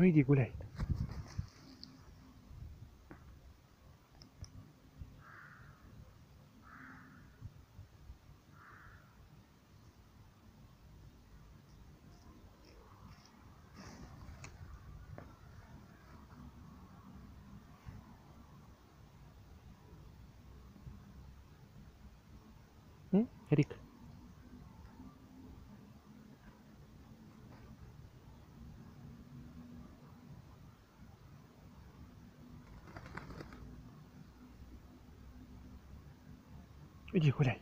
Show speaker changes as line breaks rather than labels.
هيدي قول هيدي هذيك 一起回来。